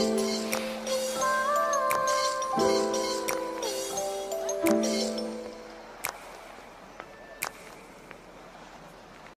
Thank you.